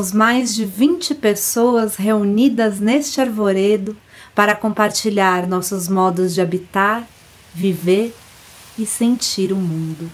Somos mais de 20 pessoas reunidas neste arvoredo para compartilhar nossos modos de habitar, viver e sentir o mundo.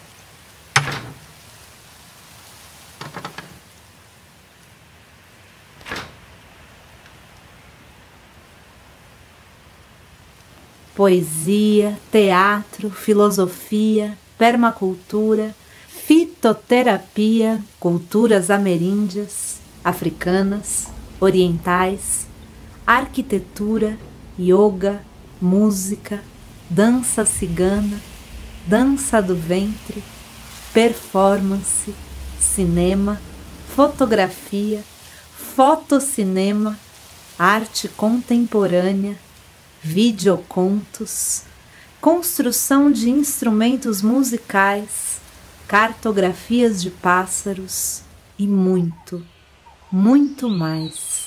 Poesia, teatro, filosofia, permacultura, fitoterapia, culturas ameríndias, africanas, orientais, arquitetura, yoga, música, dança cigana, dança do ventre, performance, cinema, fotografia, fotocinema, arte contemporânea, videocontos, construção de instrumentos musicais, cartografias de pássaros e muito, muito mais.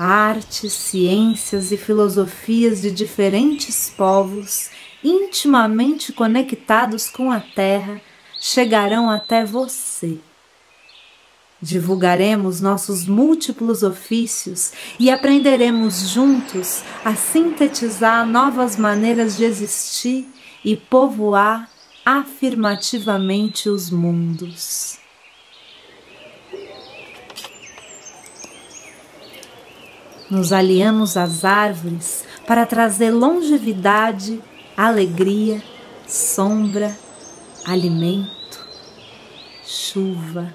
artes, ciências e filosofias de diferentes povos, intimamente conectados com a Terra, chegarão até você. Divulgaremos nossos múltiplos ofícios e aprenderemos juntos a sintetizar novas maneiras de existir e povoar afirmativamente os mundos. Nos aliamos às árvores para trazer longevidade, alegria, sombra, alimento, chuva.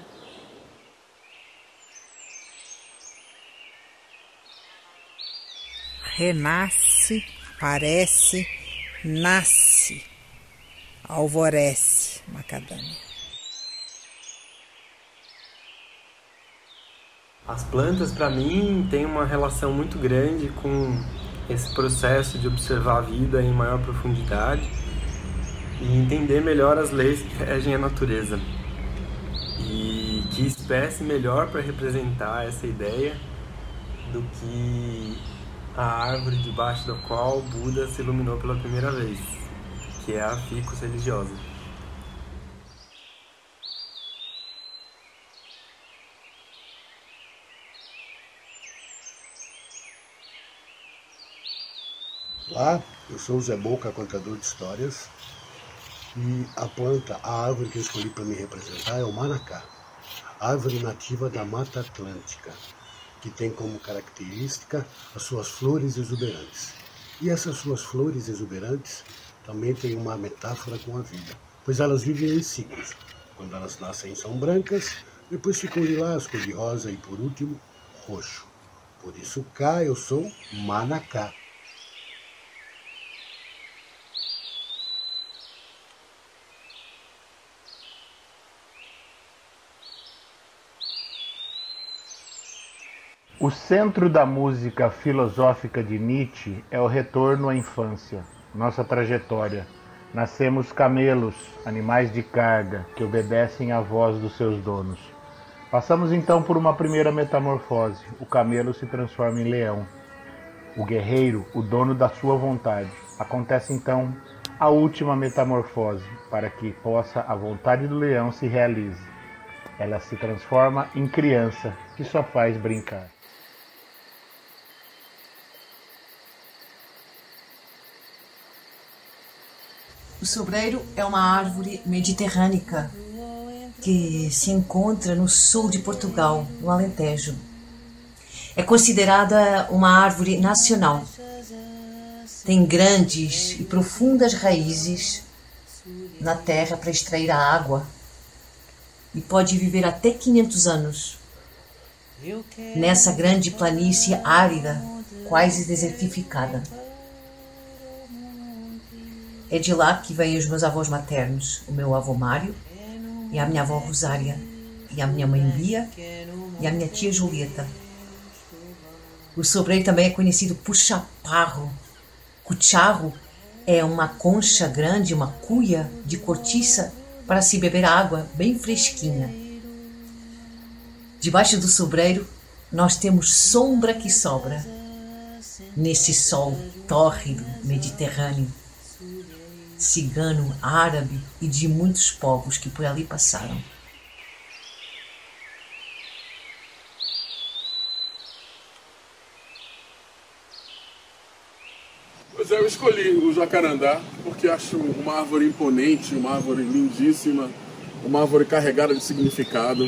Renasce, parece, nasce, alvorece, macadâmia. As plantas, para mim, têm uma relação muito grande com esse processo de observar a vida em maior profundidade e entender melhor as leis que regem a natureza. E que espécie melhor para representar essa ideia do que a árvore debaixo da qual Buda se iluminou pela primeira vez, que é a ficus religiosa. Olá, eu sou o Zé Boca, contador de histórias. E a planta, a árvore que eu escolhi para me representar é o manacá, árvore nativa da Mata Atlântica, que tem como característica as suas flores exuberantes. E essas suas flores exuberantes também têm uma metáfora com a vida, pois elas vivem em ciclos. Quando elas nascem são brancas, depois ficam lilás, cor de rosa e por último, roxo. Por isso cá eu sou manacá. O centro da música filosófica de Nietzsche é o retorno à infância, nossa trajetória. Nascemos camelos, animais de carga, que obedecem à voz dos seus donos. Passamos então por uma primeira metamorfose. O camelo se transforma em leão. O guerreiro, o dono da sua vontade. Acontece então a última metamorfose, para que possa a vontade do leão se realize. Ela se transforma em criança, que só faz brincar. O sobreiro é uma árvore mediterrânica que se encontra no sul de Portugal, no Alentejo. É considerada uma árvore nacional. Tem grandes e profundas raízes na terra para extrair a água e pode viver até 500 anos. Nessa grande planície árida, quase desertificada. É de lá que vêm os meus avós maternos, o meu avô Mário, e a minha avó Rosária, e a minha mãe Bia, e a minha tia Julieta. O sobreiro também é conhecido por chaparro, cucharro, é uma concha grande, uma cuia de cortiça para se beber água bem fresquinha. Debaixo do sobreiro nós temos sombra que sobra nesse sol tórrido mediterrâneo, cigano, árabe e de muitos povos que por ali passaram. Pois é, eu escolhi o jacarandá porque acho uma árvore imponente, uma árvore lindíssima, uma árvore carregada de significado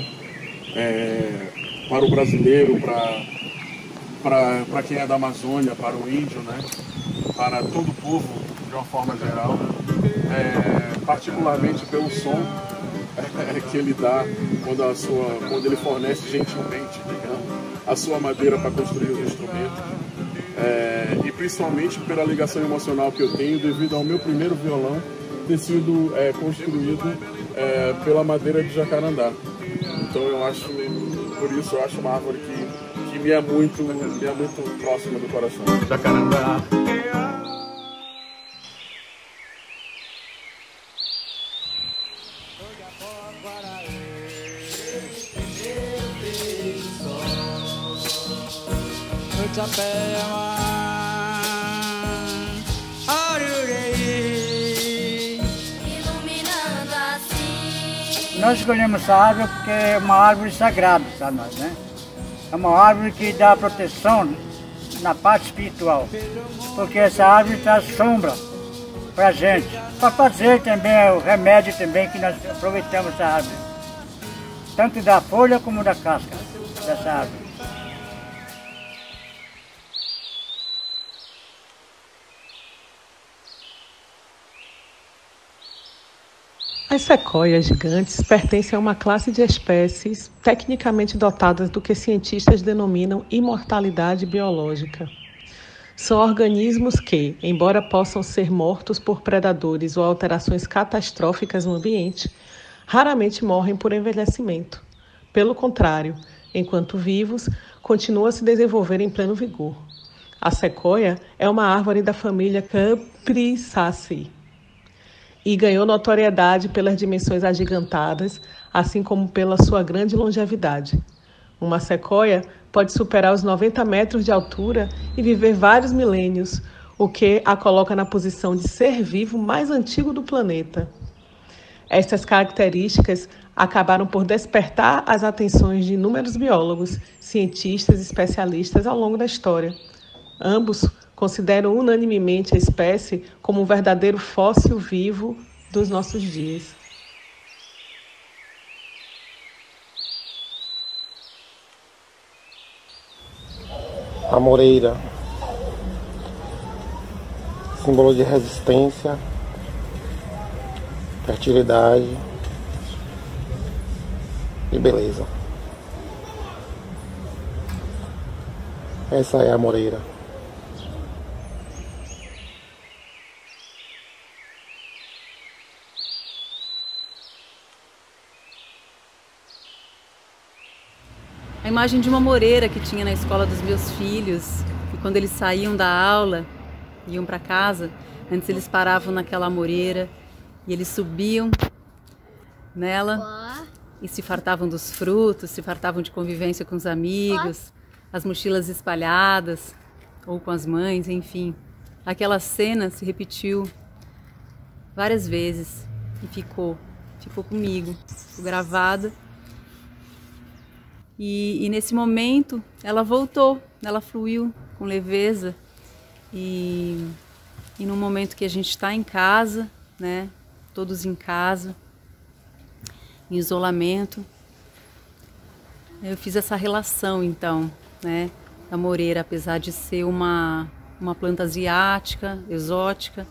é, para o brasileiro, para, para quem é da Amazônia, para o índio, né? para todo o povo de uma forma geral, é, particularmente pelo som é, que ele dá quando, a sua, quando ele fornece gentilmente, digamos, a sua madeira para construir os instrumentos é, e principalmente pela ligação emocional que eu tenho devido ao meu primeiro violão ter sido é, construído é, pela madeira de jacarandá. Então eu acho, por isso eu acho uma árvore que, que me, é muito, me é muito próxima do coração. Jacarandá. Nós escolhemos essa árvore porque é uma árvore sagrada para nós, né? É uma árvore que dá proteção na parte espiritual, porque essa árvore traz sombra para a gente, para fazer também o remédio também que nós aproveitamos essa árvore, tanto da folha como da casca dessa árvore. As sequoias gigantes pertencem a uma classe de espécies tecnicamente dotadas do que cientistas denominam imortalidade biológica. São organismos que, embora possam ser mortos por predadores ou alterações catastróficas no ambiente, raramente morrem por envelhecimento. Pelo contrário, enquanto vivos, continuam a se desenvolver em pleno vigor. A sequoia é uma árvore da família Capricaceae e ganhou notoriedade pelas dimensões agigantadas, assim como pela sua grande longevidade. Uma sequoia pode superar os 90 metros de altura e viver vários milênios, o que a coloca na posição de ser vivo mais antigo do planeta. Estas características acabaram por despertar as atenções de inúmeros biólogos, cientistas e especialistas ao longo da história. Ambos consideram unanimemente a espécie como um verdadeiro fóssil vivo dos nossos dias. A moreira, símbolo de resistência, fertilidade e beleza. Essa é a moreira. Imagem de uma moreira que tinha na escola dos meus filhos, e quando eles saíam da aula, iam para casa, antes eles paravam naquela moreira e eles subiam nela e se fartavam dos frutos, se fartavam de convivência com os amigos, as mochilas espalhadas ou com as mães, enfim. Aquela cena se repetiu várias vezes e ficou, ficou comigo, ficou gravada e, e nesse momento ela voltou, ela fluiu com leveza. E, e no momento que a gente está em casa, né, todos em casa, em isolamento, eu fiz essa relação então, né, da moreira, apesar de ser uma, uma planta asiática, exótica,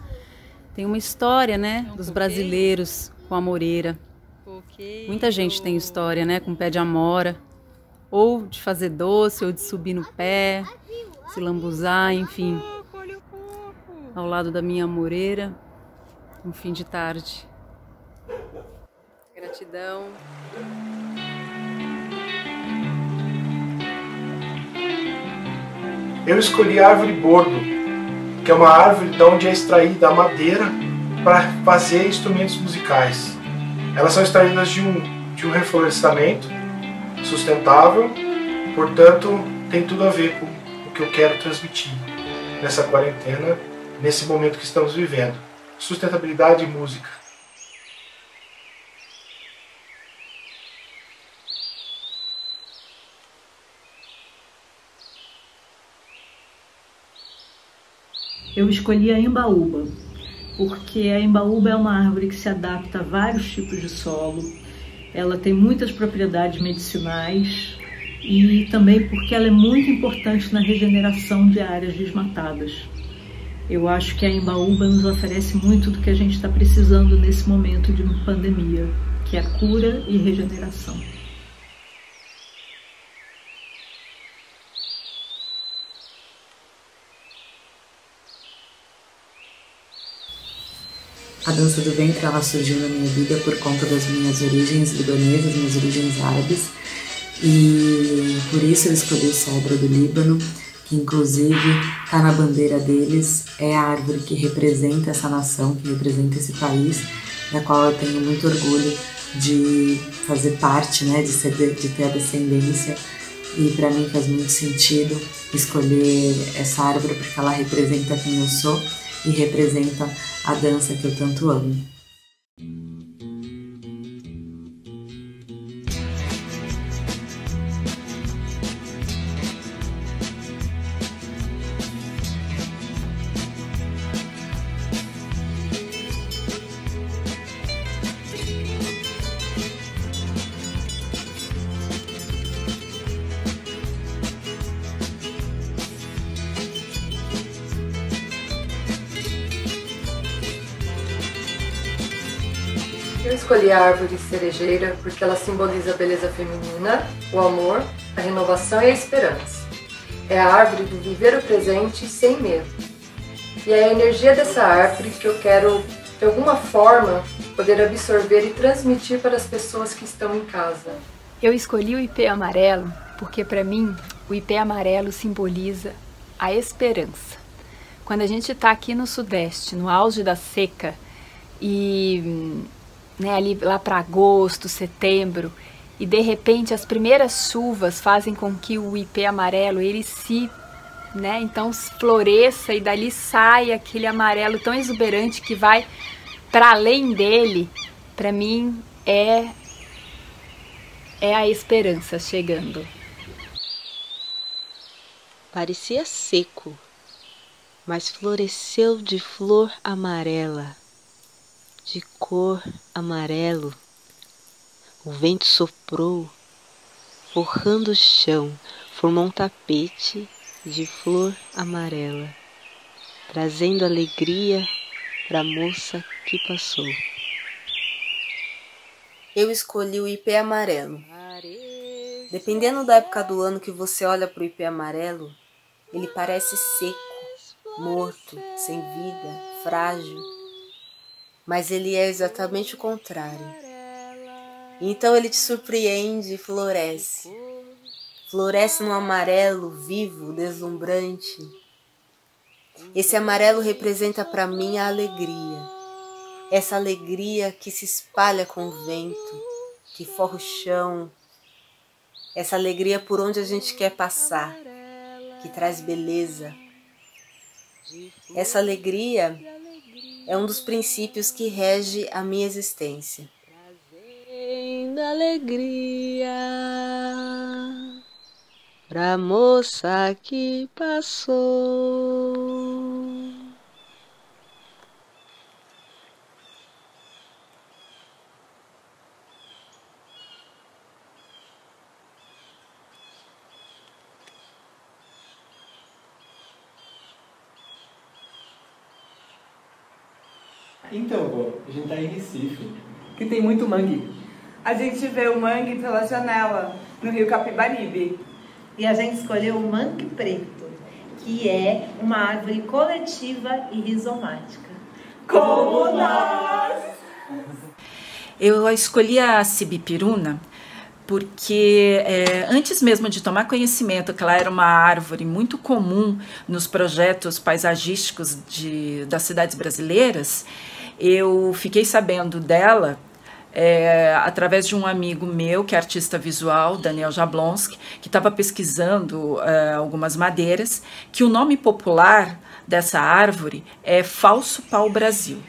tem uma história, né, dos brasileiros com a moreira. Muita gente tem história, né, com pé de amora, ou de fazer doce, ou de subir no pé, se lambuzar, enfim. Ao lado da minha moreira, um fim de tarde. Gratidão. Eu escolhi a árvore bordo, que é uma árvore de onde é extraída a madeira para fazer instrumentos musicais. Elas são extraídas de um, de um reflorestamento sustentável, portanto, tem tudo a ver com o que eu quero transmitir nessa quarentena, nesse momento que estamos vivendo. Sustentabilidade e música. Eu escolhi a embaúba, porque a embaúba é uma árvore que se adapta a vários tipos de solo. Ela tem muitas propriedades medicinais e também porque ela é muito importante na regeneração de áreas desmatadas. Eu acho que a embaúba nos oferece muito do que a gente está precisando nesse momento de pandemia, que é cura e regeneração. Dança do ventre ela surgiu na minha vida por conta das minhas origens libanesas, minhas origens árabes. E por isso eu escolhi o cedro do Líbano, que inclusive está na bandeira deles, é a árvore que representa essa nação, que representa esse país, da qual eu tenho muito orgulho de fazer parte, né, de, ser, de ter a descendência. E para mim faz muito sentido escolher essa árvore porque ela representa quem eu sou e representa a dança que eu tanto amo. Escolhi a árvore cerejeira porque ela simboliza a beleza feminina, o amor, a renovação e a esperança. É a árvore do viver o presente sem medo. E é a energia dessa árvore que eu quero, de alguma forma, poder absorver e transmitir para as pessoas que estão em casa. Eu escolhi o ipê amarelo porque, para mim, o ipê amarelo simboliza a esperança. Quando a gente está aqui no Sudeste, no auge da seca, e né, ali lá para agosto, setembro, e de repente as primeiras chuvas fazem com que o ipê amarelo ele se, né, então floresça e dali sai aquele amarelo tão exuberante que vai para além dele. Para mim é é a esperança chegando. Parecia seco, mas floresceu de flor amarela de cor amarelo. O vento soprou, forrando o chão, formou um tapete de flor amarela, trazendo alegria para a moça que passou. Eu escolhi o ipê amarelo. Dependendo da época do ano que você olha para o ipê amarelo, ele parece seco, morto, sem vida, frágil mas ele é exatamente o contrário. Então ele te surpreende e floresce. Floresce num amarelo vivo, deslumbrante. Esse amarelo representa para mim a alegria. Essa alegria que se espalha com o vento, que forra o chão. Essa alegria por onde a gente quer passar, que traz beleza. Essa alegria é um dos princípios que rege a minha existência. Trazendo alegria pra moça que passou. Então, pô, a gente tá em Recife, que tem muito mangue. A gente vê o mangue pela janela, no rio Capibaribe. E a gente escolheu o mangue preto, que é uma árvore coletiva e rizomática. Como nós! Eu escolhi a cibipiruna porque é, antes mesmo de tomar conhecimento que ela era uma árvore muito comum nos projetos paisagísticos de, das cidades brasileiras, eu fiquei sabendo dela é, através de um amigo meu, que é artista visual, Daniel Jablonski, que estava pesquisando é, algumas madeiras, que o nome popular dessa árvore é falso pau-brasil.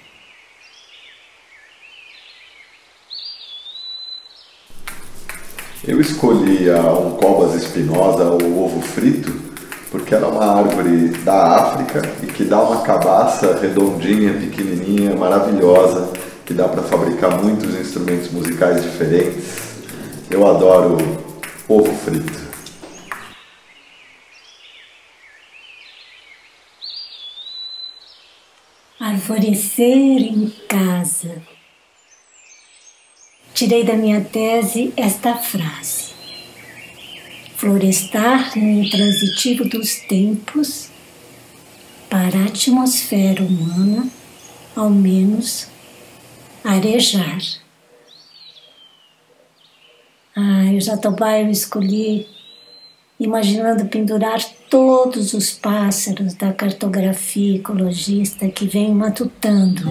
Eu escolhi a Oncobas espinosa, o ovo frito, porque ela é uma árvore da África e que dá uma cabaça redondinha, pequenininha, maravilhosa, que dá para fabricar muitos instrumentos musicais diferentes. Eu adoro ovo frito. Arvorecer em casa. Tirei da minha tese esta frase: Florestar no intransitivo dos tempos, para a atmosfera humana, ao menos arejar. Ah, o jatobá eu escolhi imaginando pendurar todos os pássaros da cartografia ecologista que vem matutando.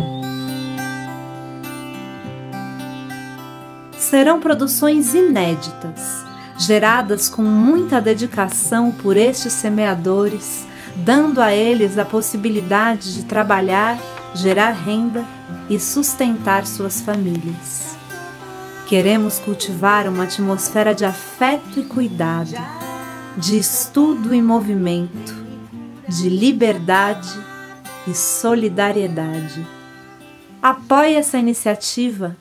serão produções inéditas, geradas com muita dedicação por estes semeadores, dando a eles a possibilidade de trabalhar, gerar renda e sustentar suas famílias. Queremos cultivar uma atmosfera de afeto e cuidado, de estudo e movimento, de liberdade e solidariedade. Apoie essa iniciativa